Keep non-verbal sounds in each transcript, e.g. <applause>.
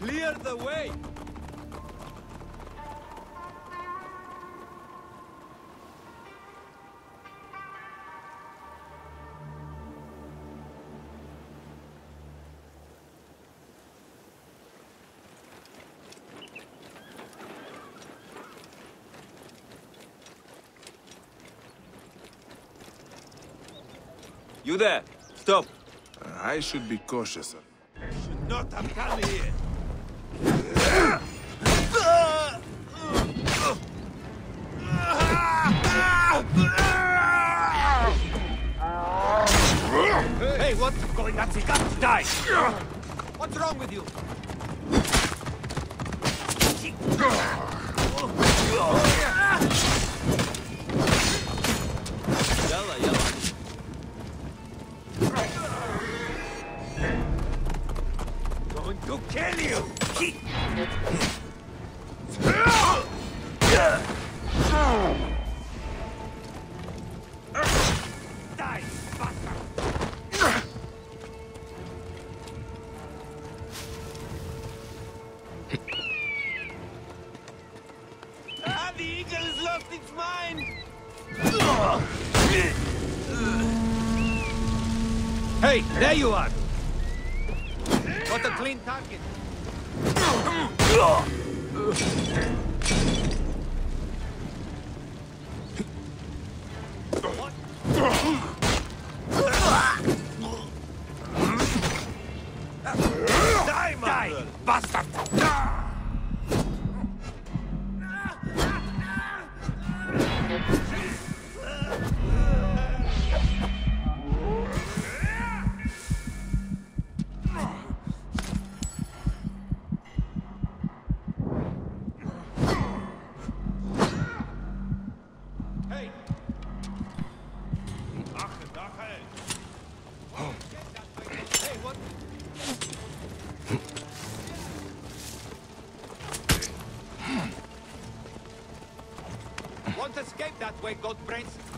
Clear the way! You there! Stop! I should be cautious. I should not have come here! Hey, what's going got to die! What's wrong with you? Yalla, yalla. Going to kill you! Ah, the eagle has lost its mind! Hey, there you are! Got a clean target. Won't that way, God brains.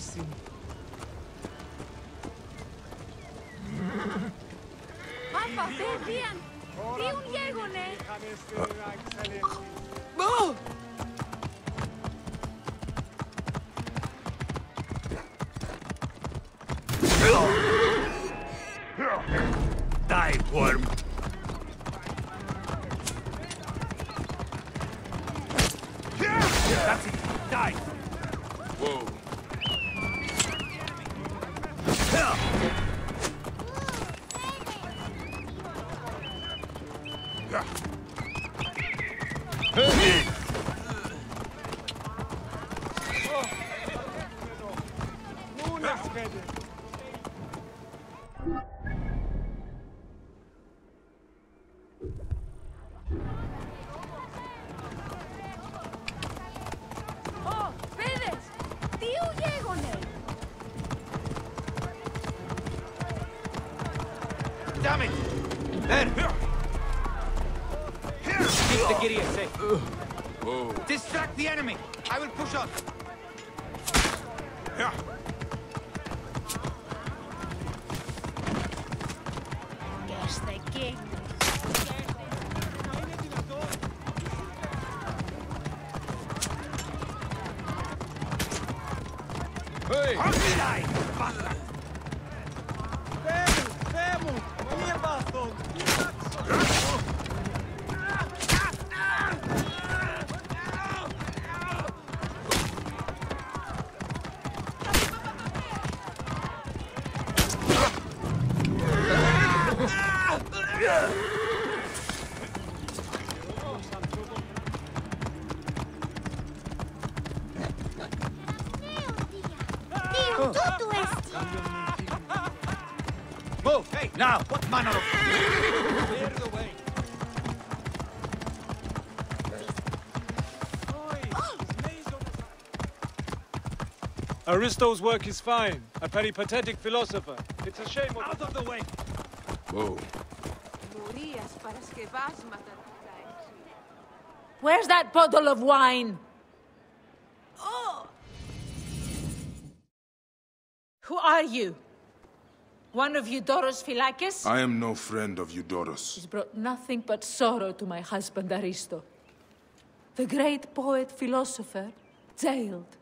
claríssimo. Rafa, ve bien. Vi un Diego, né? Bom! Die, worm. That's it. Die. Whoa. Damn it! There! Keep the Giria safe. Whoa. Distract the enemy! I will push on. Aristo's work is fine, a peripatetic philosopher. It's a shame what... Out of the way! Whoa. Where's that bottle of wine? Oh! Who are you? One of Eudoros Philakis? I am no friend of Eudoros. He's brought nothing but sorrow to my husband Aristo. The great poet philosopher, jailed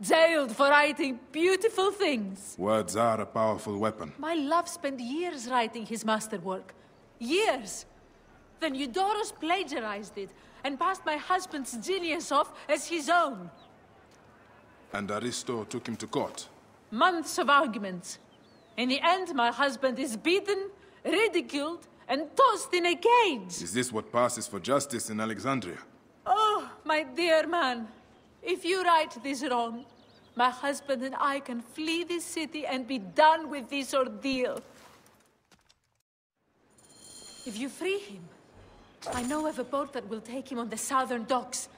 Jailed for writing beautiful things. Words are a powerful weapon. My love spent years writing his masterwork. Years. Then Eudorus plagiarized it and passed my husband's genius off as his own. And Aristo took him to court. Months of arguments. In the end, my husband is beaten, ridiculed, and tossed in a cage. Is this what passes for justice in Alexandria? Oh, my dear man, if you right this wrong, my husband and I can flee this city and be done with this ordeal. If you free him, I know of a boat that will take him on the southern docks.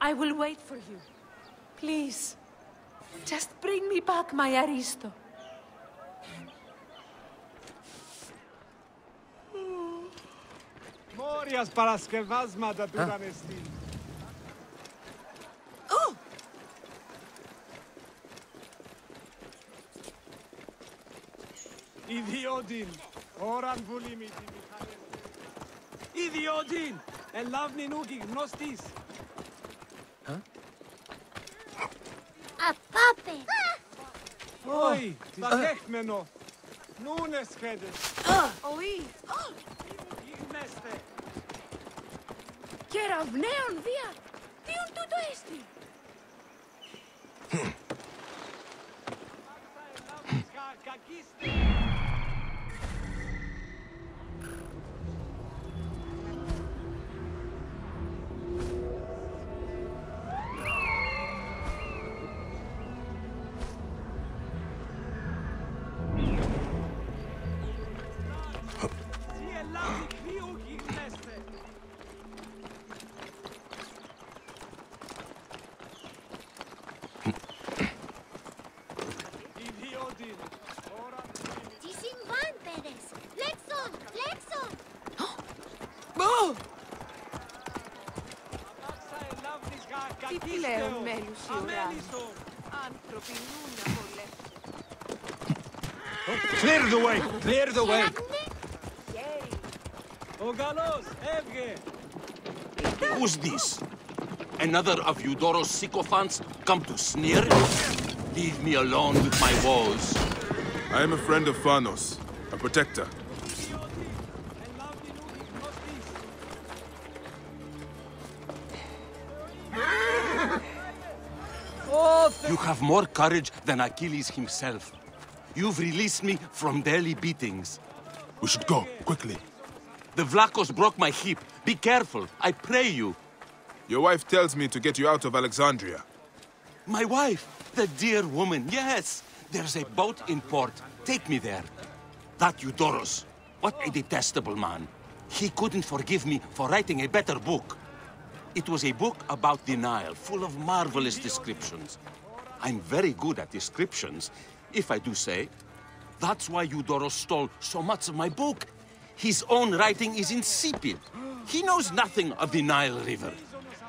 I will wait for you. Please, just bring me back my Aristo. Morias para skevasma da. Ah. Ιδιώτην, όραν βουλήμη τη Μιχάλη. Ιδιώτην, ελάβνη νούκη γνωστής. Απάπε. Όι, δακέχμενο. Νούνες χέντες. Όι. Υγνέστε. Κεραυνέων διά. Τι ον τούτο έστι. Hm. Κακίστε. Ιδιότην, ώραν βουλή μη Τι συμβάν, παιδες! Λέξον! Λέξον! Τι πλέον μέλους η ουρά. Άνθρωποι νούνε πολλέ. Clear the way! Clear the way! Γέρι. Ο καλός, έβγε. Who's this? Another of Eudoros' sycophants come to sneer? Leave me alone with my woes. I am a friend of Phanos, a protector. You have more courage than Achilles himself. You've released me from daily beatings. We should go, quickly. The Vlachos broke my hip. Be careful, I pray you. Your wife tells me to get you out of Alexandria. My wife, the dear woman, yes. There's a boat in port. Take me there. That Eudorus. what a detestable man. He couldn't forgive me for writing a better book. It was a book about the Nile, full of marvelous descriptions. I'm very good at descriptions, if I do say. That's why Eudorus stole so much of my book. His own writing is insipid. He knows nothing of the Nile River.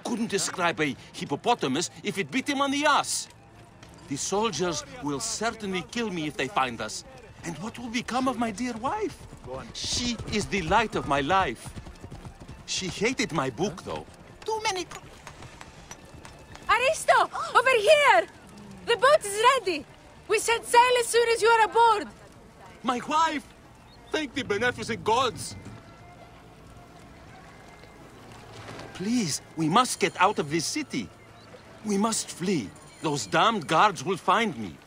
Couldn't describe a hippopotamus if it bit him on the ass. The soldiers will certainly kill me if they find us. And what will become of my dear wife? She is the light of my life. She hated my book, though. Too many... Aristo! Over here! The boat is ready! We set sail as soon as you are aboard! My wife! Thank the beneficent gods! Please, we must get out of this city. We must flee. Those damned guards will find me.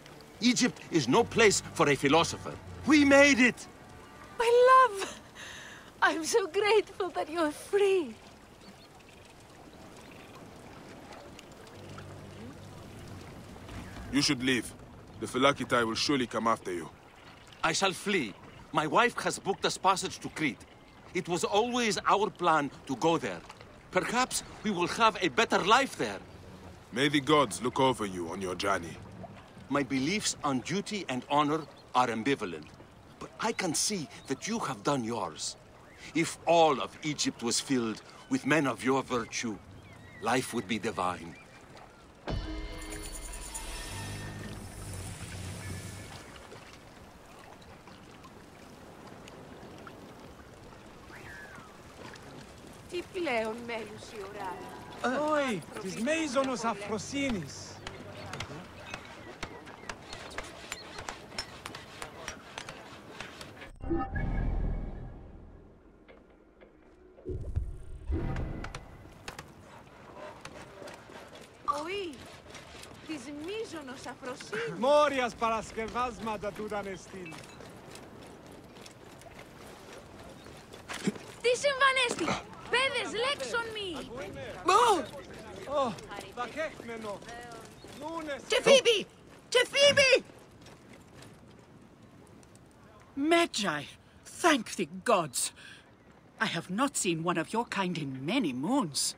Egypt is no place for a philosopher. We made it! My love! I'm so grateful that you're free. You should leave. The Phylakitai will surely come after you. I shall flee. My wife has booked us passage to Crete. It was always our plan to go there. Perhaps we will have a better life there. May the gods look over you on your journey. my beliefs on duty and honor are ambivalent. But I can see that you have done yours. If all of Egypt was filled with men of your virtue, life would be divine. Τι πλέον μέλους η ουρά. Oi, της Μέιζονος Αφροσύνης. Οή, της μίζωνος αφροσύνης. Μόριας παρασκευάσματα τούταν εστίν. Τι συμβανέστη! Heather's legs on me! Move! Oh, to Phoebe! To Phoebe! Medjay, thank the gods. I have not seen one of your kind in many moons.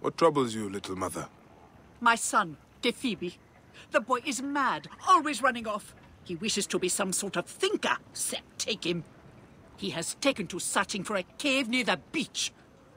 What troubles you, little mother? My son, Defebe. The boy is mad, always running off. He wishes to be some sort of thinker, Set take him. He has taken to searching for a cave near the beach.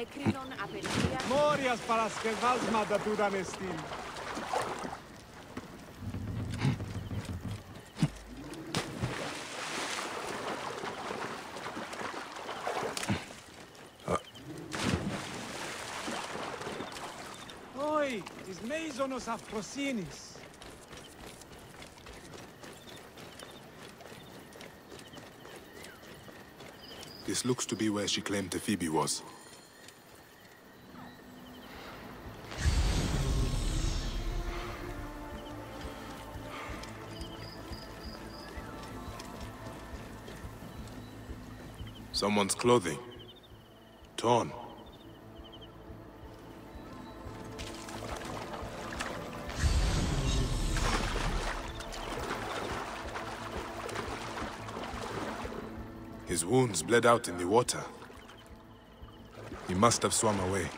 Έκρινον απελία. Μόριας παρασκευάσματα τούταν εστίν. Όι, της Μέιζονος Αφροσύνης. This looks to be where she claimed Phoebe was. Someone's clothing. Torn. His wounds bled out in the water. He must have swum away.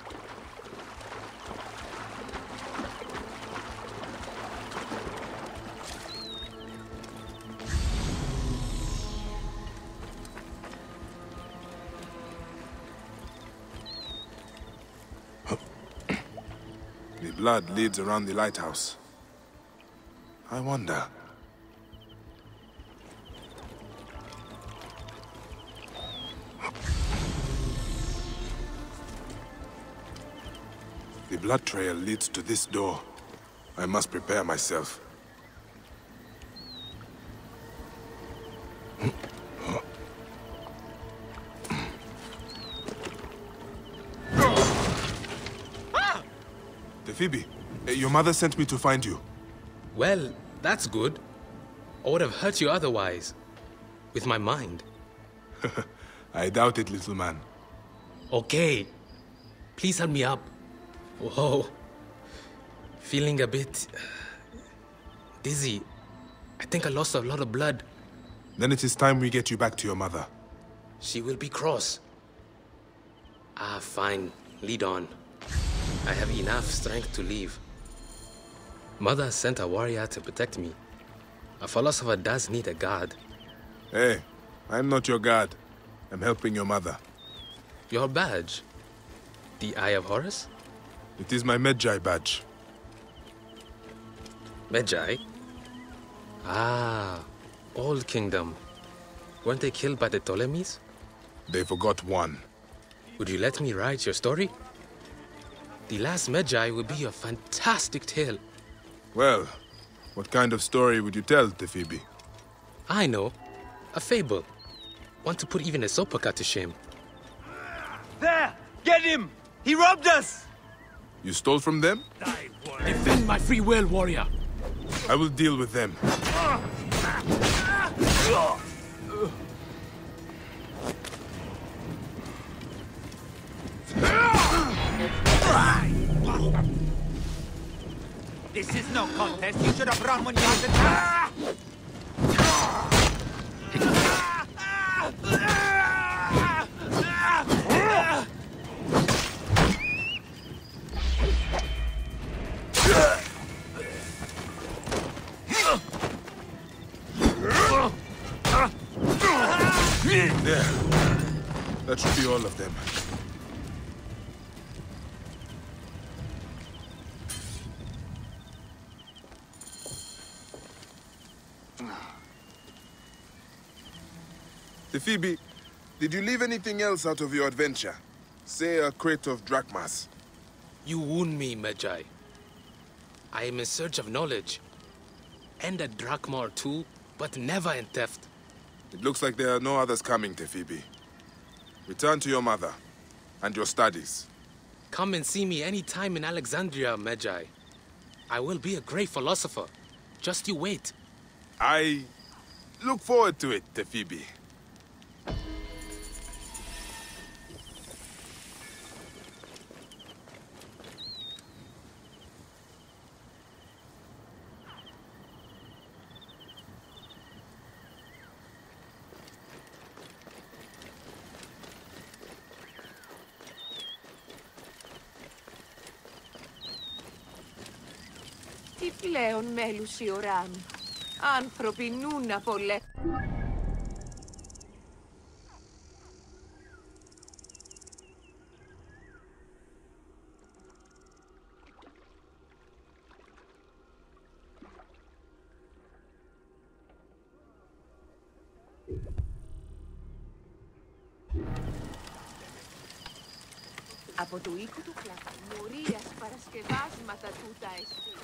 Blood leads around the lighthouse. I wonder. The blood trail leads to this door. I must prepare myself. Mother sent me to find you. Well, that's good. I would have hurt you otherwise. With my mind. <laughs> I doubt it, little man. Okay. Please help me up. Whoa. Feeling a bit dizzy. I think I lost a lot of blood. Then it is time we get you back to your mother. She will be cross. Ah, fine. Lead on. I have enough strength to leave. Mother sent a warrior to protect me. A philosopher does need a guard. Hey, I'm not your guard. I'm helping your mother. Your badge? The Eye of Horus? It is my Medjay badge. Medjay? Ah, Old Kingdom. Weren't they killed by the Ptolemies? They forgot one. Would you let me write your story? The Last Medjay will be a fantastic tale. Well, what kind of story would you tell, Tefibi? I know. A fable. Want to put even a Sopaka to shame. There! Get him! He robbed us! You stole from them? Defend my free will, warrior. I will deal with them. Ah! This is no contest. You should have run when you had the chance. There. That should be all of them. Phoebe, did you leave anything else out of your adventure? Say a crate of drachmas. You wound me, Medjay. I am in search of knowledge. And a drachma or two, but never in theft. It looks like there are no others coming, Tefibi. Return to your mother and your studies. Come and see me any time in Alexandria, Medjay. I will be a great philosopher. Just you wait. I look forward to it, Tefibi. Τι πλέον η οράν. Άνθρωποι νούνα πολλέ. Από το οίκο του κλαφμουρίας παρασκευάσματα τούτα εστί.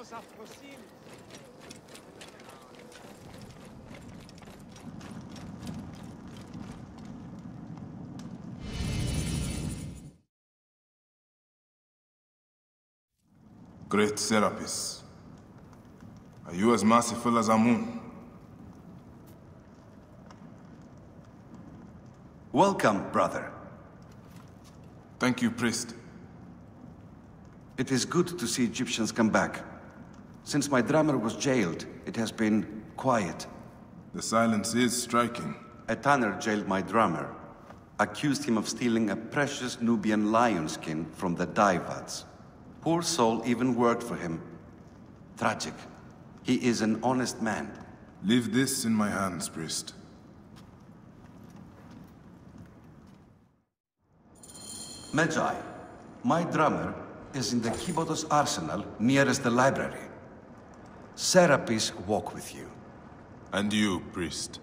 nos. Great Serapis, are you as merciful as Amun? Welcome, brother. Thank you, priest. It is good to see Egyptians come back. Since my drummer was jailed, it has been quiet. The silence is striking. A tanner jailed my drummer, accused him of stealing a precious Nubian lion skin from the Daivads. Poor soul even worked for him. Tragic. He is an honest man. Leave this in my hands, priest. Medjay, my drummer is in the Kibotos arsenal nearest the library. Serapis walk with you. And you, priest.